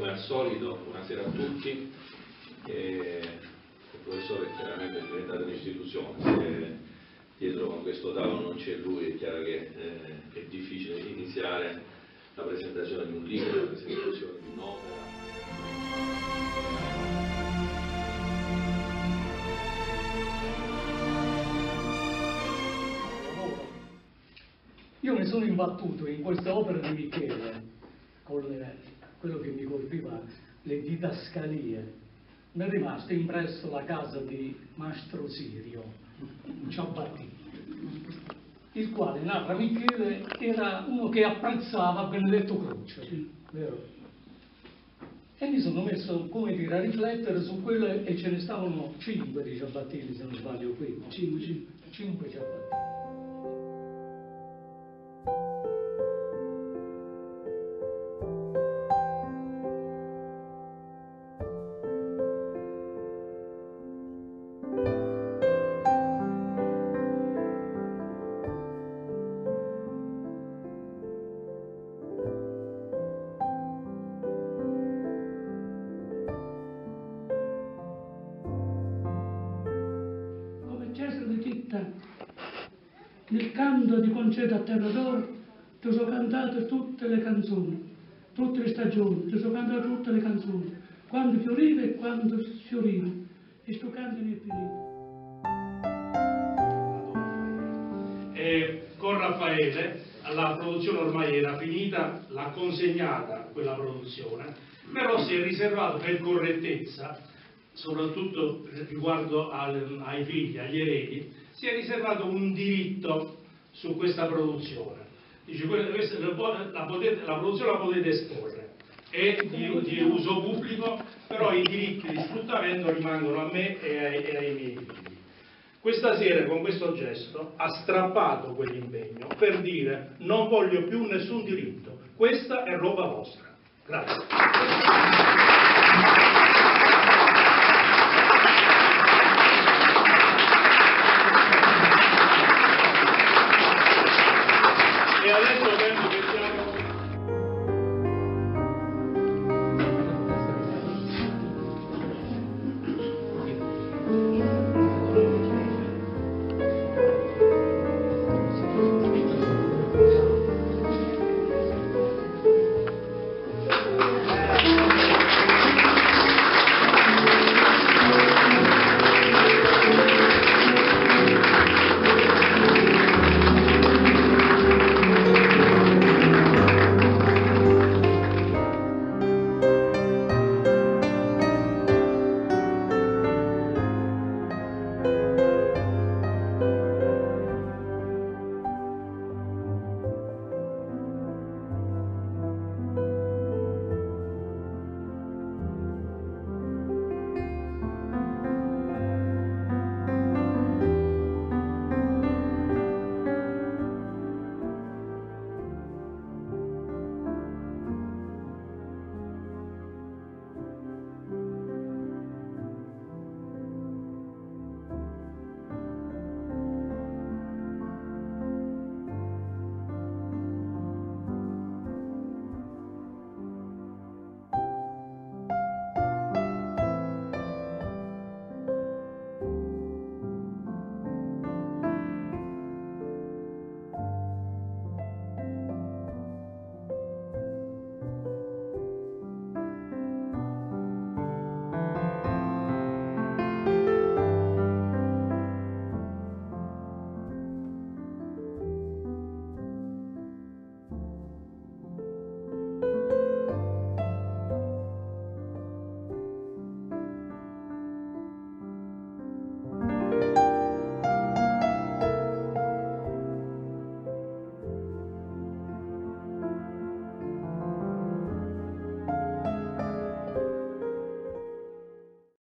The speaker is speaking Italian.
come al solito, buonasera a tutti. E il professore chiaramente è diventato un'istituzione, se dietro con questo tavolo non c'è lui è chiaro che eh, è difficile iniziare la presentazione di un libro, la presentazione di un'opera. Io mi sono imbattuto in questa opera di Michele, le- quello che mi colpiva, le didascalie. Mi è rimasto impresso la casa di Mastro Sirio, un ciabattino, il quale narra Michele era uno che apprezzava Benedetto Croce, vero? E mi sono messo, come dire, a riflettere su quelle, e ce ne stavano cinque di ciabattini, se non sbaglio qui. Cinque, cinque. Cinque ciabattini. Nel canto di concedo a terra d'oro, ti sono cantate tutte le canzoni, tutte le stagioni, ti sono cantate tutte le canzoni, quando fioriva e quando sfioriva, e sto canto non è finito. E con Raffaele la produzione ormai era finita, l'ha consegnata quella produzione, però si è riservato per correttezza, soprattutto riguardo al- ai figli, agli eredi, si è riservato un diritto su questa produzione. Dice, questa- la potete- la produzione la potete esporre, è di, di uso pubblico, però i diritti di sfruttamento rimangono a me e ai, e ai miei figli. Questa sera con questo gesto ha strappato quell'impegno per dire non voglio più nessun diritto, questa è roba vostra. Grazie.